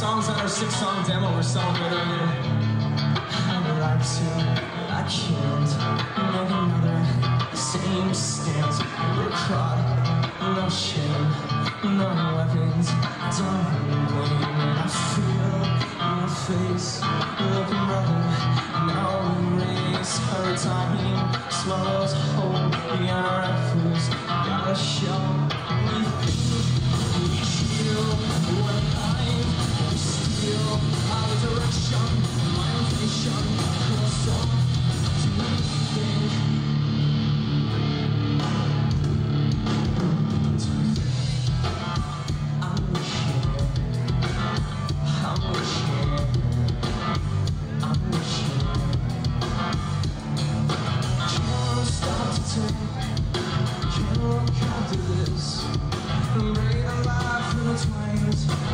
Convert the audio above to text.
songs on our six-song demo were so good earlier. I would like to, I can't make another the same stance. We're caught, no shame, no weapons, don't. And I feel your face, looking brother. Now we race, her time swallows whole beyond our efforts. Gotta show its ways,